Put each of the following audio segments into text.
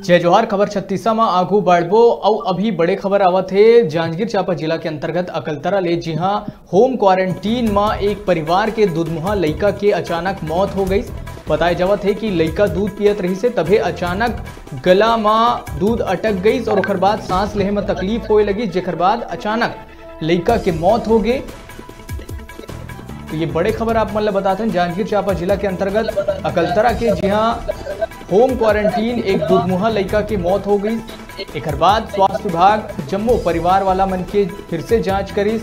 जय जोहार खबर छत्तीसा में आगू बढ़बो और अभी बड़े खबर आवत है, जांजगीर चांपा जिला के अंतर्गत अकलतरा ले जी हाँ होम क्वारंटीन में एक परिवार के दूधमुहा लड़का के अचानक मौत हो गई। बताया जावत है कि लड़का दूध पियत रही से तभी अचानक गला में दूध अटक गई और ओकर बाद सांस लेहे में तकलीफ़ होए लगी जेकर बाद अचानक लड़का के मौत हो गई तो ये बड़े खबर आप मतलब बताते हैं जांजगीर चांपा जिला के अंतर्गत अकलतरा के जी हाँ होम क्वारंटीन, एक दुधमुहा लड़का की मौत हो गई। एक बाद स्वास्थ्य विभाग, जम्मू परिवार वाला मन के फिर से जाँच करी।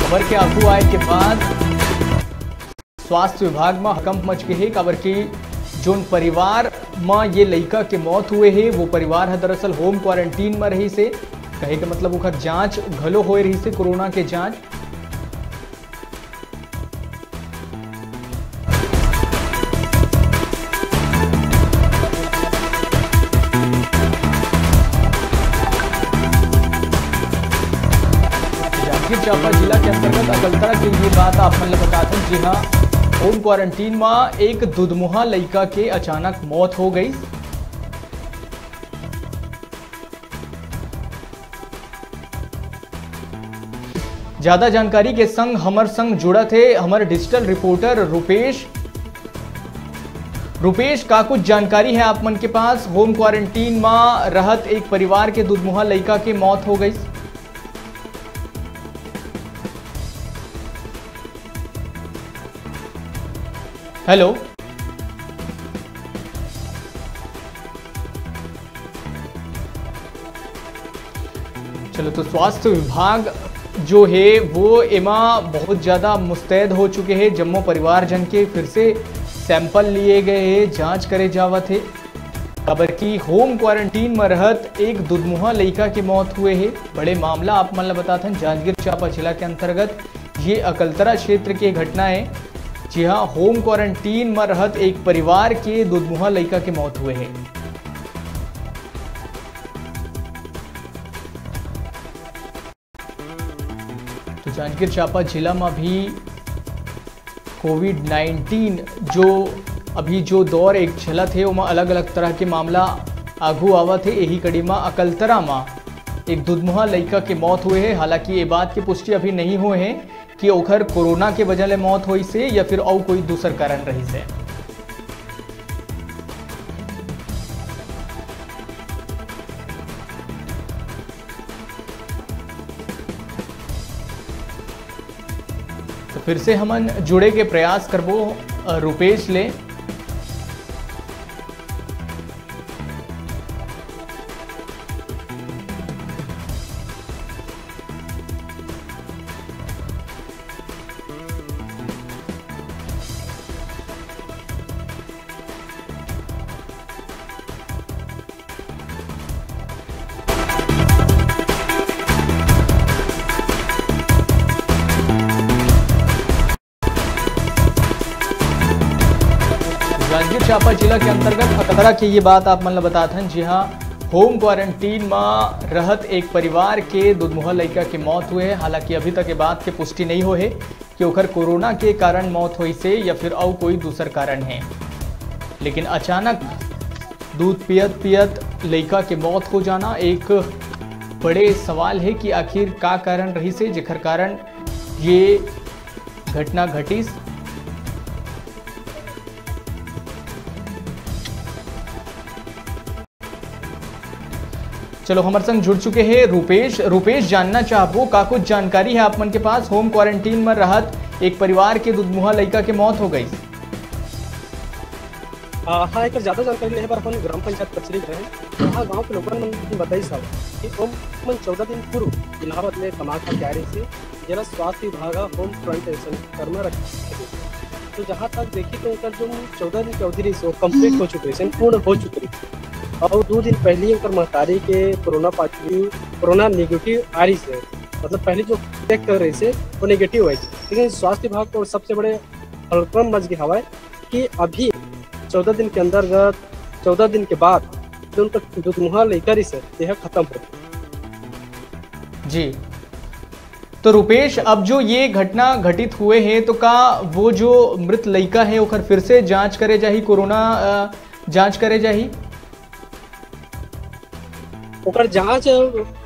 खबर के आगू आए के बाद स्वास्थ्य विभाग में हकम मच है खबर की। जोन परिवार, में ये लड़का के मौत हुए है, वो परिवार है दरअसल होम क्वारंटीन में रही से। कहे के मतलब ओकर जाँच घलो हो रही से कोरोना के जाँच। जांजगीर चांपा जिला के अंतर्गत अकलतरा की ये बात आप मतलब बताते जी हाँ। होम क्वारंटीन में एक दुधमुहा लड़का के अचानक मौत हो गई। ज़्यादा जानकारी के संग हमर संग जुड़ा थे हमारे डिजिटल रिपोर्टर रुपेश। रुपेश, का कुछ जानकारी है आप मन के पास? होम क्वारंटीन में, रहत एक परिवार के दुधमुहा लड़का की मौत हो गई। हेलो चलो तो स्वास्थ्य विभाग जो है, वो एमा बहुत ज़्यादा मुस्तैद हो चुके हैं। जम्मू परिवार जन के फिर से सैंपल लिए गए हैं, जाँच करे जावत है। खबर की होम क्वारंटीन में रहत एक दुधमुहा लड़का की मौत हुए है। बड़े मामला आप मतलब बताते हैं जांजगीर चांपा जिला के अंतर्गत ये अकलतरा क्षेत्र की घटना है। जी हाँ होम क्वारंटीन में रहत एक परिवार के दुधमुहा लड़का की मौत हुए हैं। तो जांजगीर चांपा जिला में भी कोविड 19 जो अभी जो दौर एक चलत है उसमें अलग अलग तरह के मामला आगू आवा थे यही कड़ी में अकलतरा में एक दुधमुहा लड़का के मौत हुए है। हालाँकि ये बात की पुष्टि अभी नहीं हुए है कि ओखर कोरोना के वजह ले मौत हुई से या फिर और कोई दूसर कारण रही से। तो फिर से हमन जुड़े के प्रयास करबो रुपेश ले। जांजगीर चांपा जिला के अंतर्गत अकतरा की ये बात आप मतलब बताते हैं जी हाँ होम क्वारंटीन में रहत एक परिवार के दुधमुहा लड़का की मौत हुए हालाँकि अभी तक ये बात की पुष्टि नहीं हो है कि ओकर कोरोना के कारण मौत हुई से या फिर और कोई दूसर कारण है। लेकिन अचानक दूध पियत पियत लड़का की मौत हो जाना एक बड़े सवाल है कि आखिर का कारण रही से जेकर कारण ये घटना घटिस चलो हमारे संग जुड़ चुके हैं रुपेश। रुपेश, जानना चाहबो का कुछ जानकारी है आप मन के पास? होम क्वारंटीन में रहत, एक परिवार के दुधमुहा लड़का की मौत हो गई। हाँ एक ज़्यादा जानकारी लेहे बर अपन ग्राम पंचायत कचरी रहे वहाँ गाँव के लोगन मन बताई सब कि होम मन चौदह दिन पूर्व इलाहाबाद में कमा खा के आ रही से जरा स्वास्थ्य विभाग होम क्वारंटाइन करना रखे तो जहाँ तक देखी तो उनका जो चौदह दिन की अवधि रही कंप्लीट हो चुकी है पूर्ण हो चुकी रही और दो दिन पहले ही महतारी के कोरोना पॉजिटिव, कोरोना नेगेटिव आ रही से मतलब पहले जो चेक कर रही से वो नेगेटिव है लेकिन स्वास्थ्य विभाग को सबसे बड़े हड़कम मच गया हवा है कि अभी चौदह दिन के अंतर्गत चौदह दिन के बाद जो उनका दुधमुहा लेकर ही से यह खत्म हो। जी। तो रुपेश, अब जो ये घटना घटित हुए हैं तो का वो जो मृत लड़का है ओकर फिर से जाँच करे जाही, कोरोना जाँच करे जाही? ओकर जाँच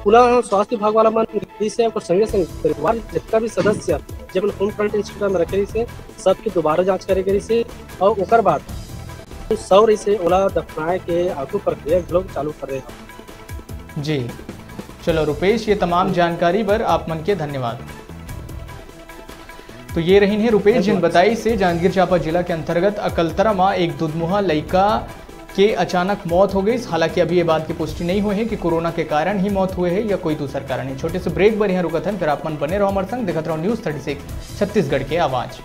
पुनः स्वास्थ्य विभाग वाला मन से ओकर संगे संग परिवार जितना भी सदस्य जब होम क्वारंटाइन सेंटर में रखे रही से सबके दोबारा जाँच करे गई से और ओकर बाद सौ रही से ओला दफनाए के आगू प्रक्रिया लोग चालू कर रहे हैं। जी। चलो रुपेश ये तमाम जानकारी पर आप मन के धन्यवाद। तो ये रही है रुपेश जिन बताई से जांजगीर चांपा जिला के अंतर्गत अकलतरा में एक दुधमुहा लड़का के अचानक मौत हो गई। हालाँकि अभी ये बात की पुष्टि नहीं हुई है कि कोरोना के कारण ही मौत हुए है या कोई दूसरा कारण है। छोटे से ब्रेक पर यहाँ रुकत है फिर आप मन बने रहो हमारे संग। देखते रहो न्यूज़ थर्टी छत्तीसगढ़ के आवाज़।